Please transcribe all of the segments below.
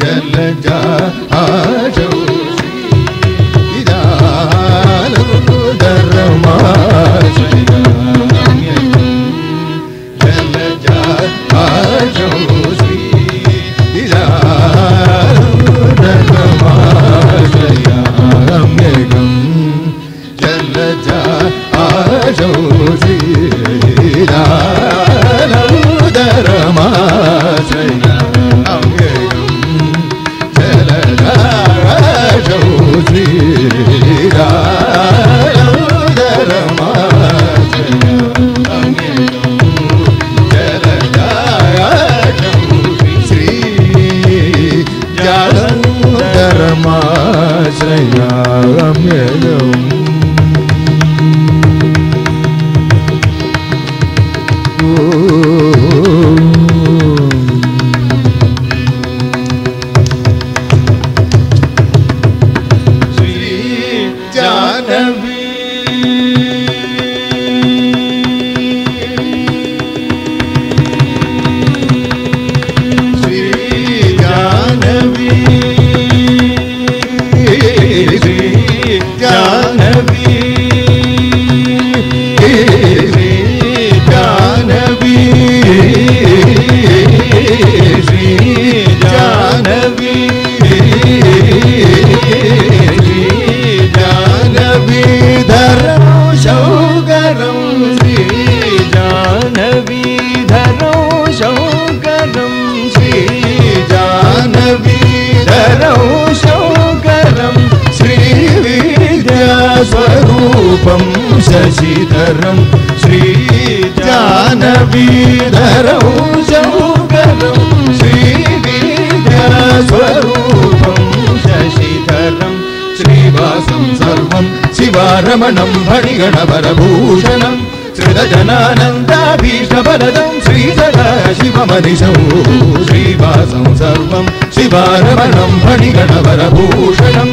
ജലജാ ya ram ye श्रीध्यानवीधरं गण श्रीविद्यास्वरूपं शशिधरं श्रीवासं सर्वं शिवारमणं भणिगणवरभूषणं श्रीरजनानन्दाभीषभरदं श्रीरशिवरिषौ श्रीवासं सर्वं शिवारमणं भणिगणवरभूषणम्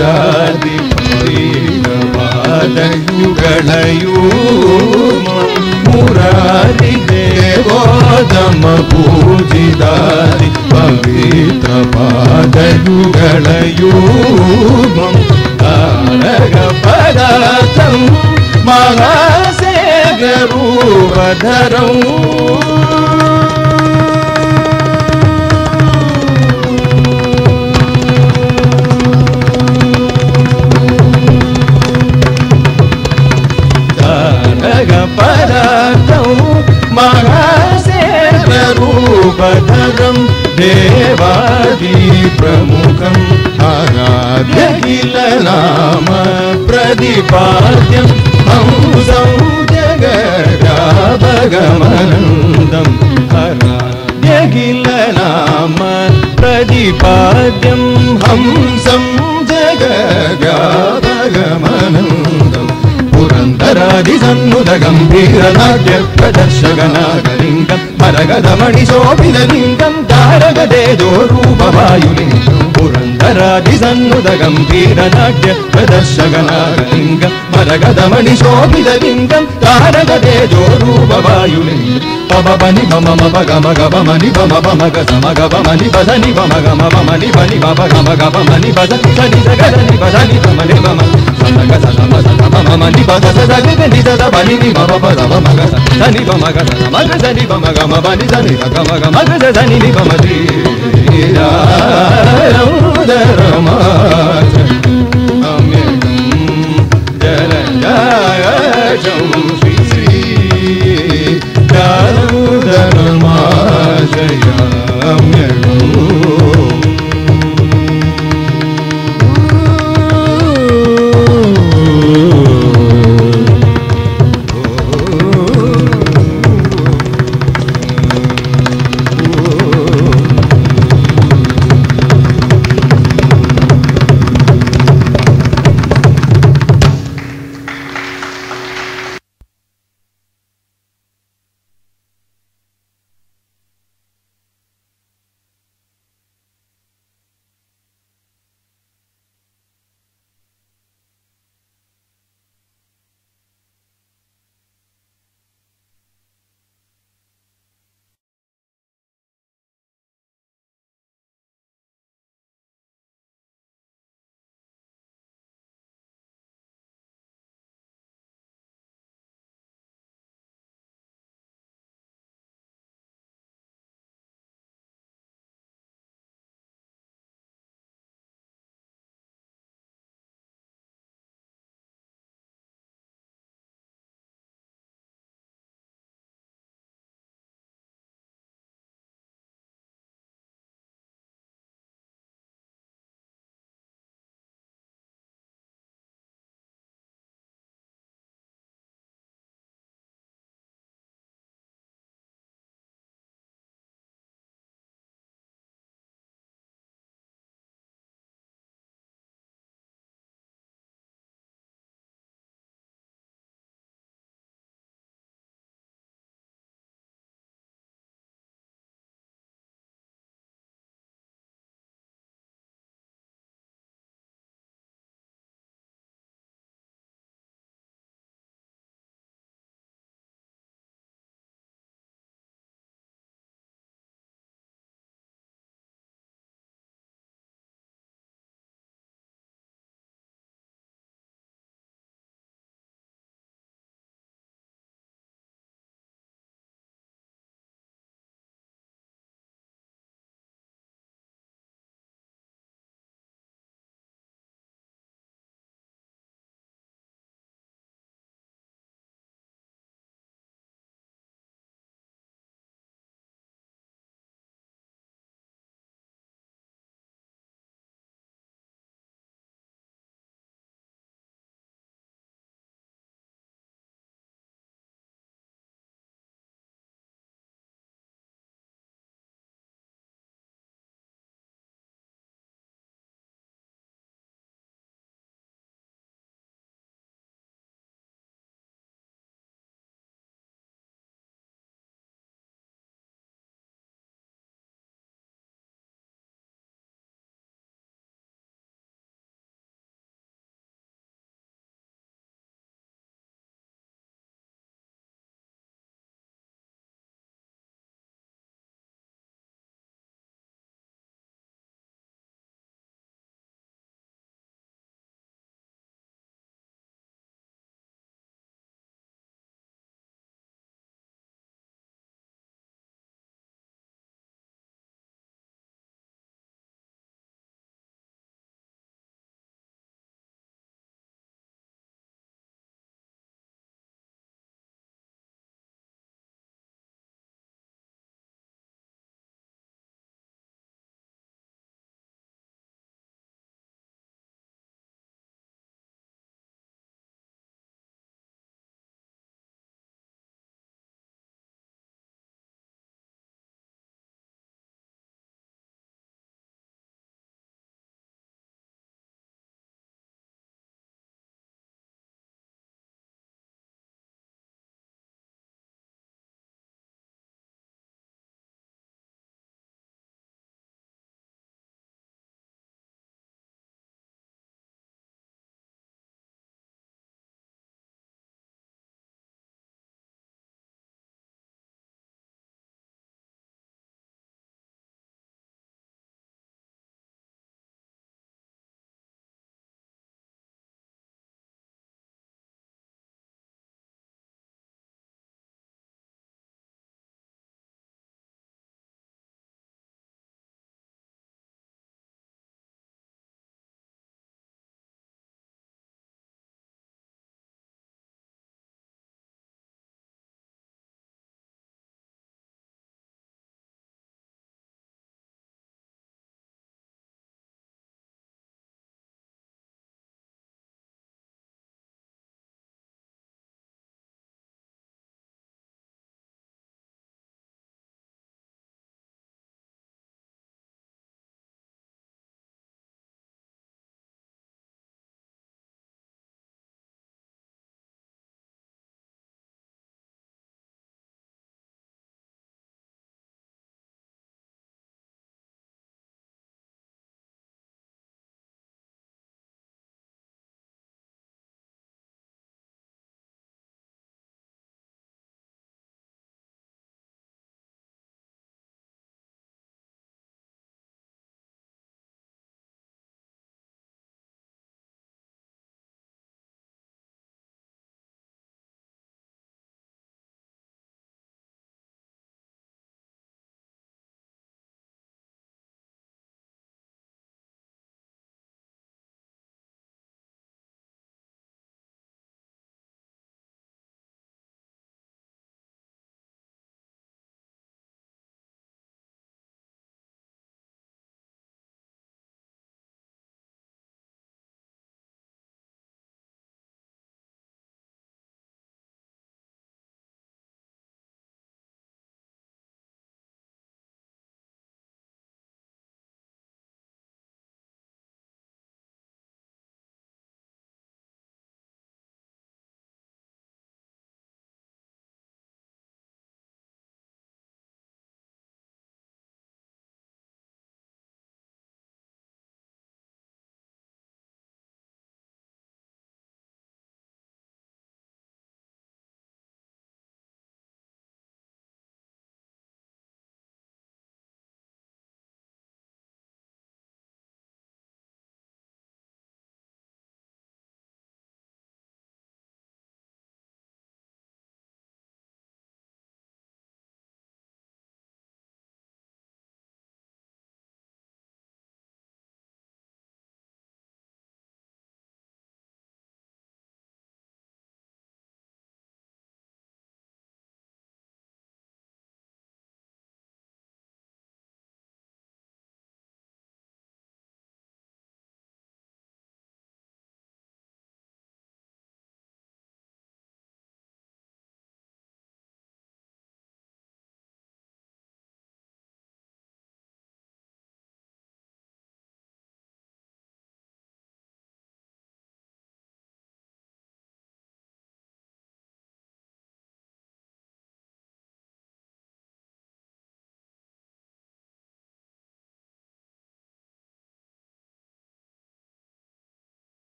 పూజిదాది మురారి దేవోదమ పూజిదారి పవిత్ర పాదయుగళయూమం తారక పదార్థం మహాసేగరూపధరం తారక పదార్థం మహాసేగరూపధరం దేవాది ప్రముఖం ఆరాధ్యఖిల నామ ప్రతిపాద్యం హంసం జగదాభగమనందం. ఆరాధ్యఖిల నామ సన్నుద గంభీర నాట్య ప్రదర్శక నాగలింగం మరగదమణి శోభితలింగం తారగదేదో రూపవాయులింగం పురందరాది సన్నుద గంభీర నాట్య ప్రదర్శక నాగలింగం మరగదమణి శోభితలింగం తారగదేదో రూపవాయులింగం పబని మమ మమ గమ గమ మని బమ బమ గ సమ గమ మని బదని బమ గమ మని బని బమ గమ గమ మని బద సని సగదని బదని బమని బమ సనగ సమ సమ మమ ని బద సదని ని సద బని ని మమ బద మమ గ సని బమ గ సమ గ సని బమ గమ బని సని గ గమ గమ గ సని ని బమ శ్రీ రామ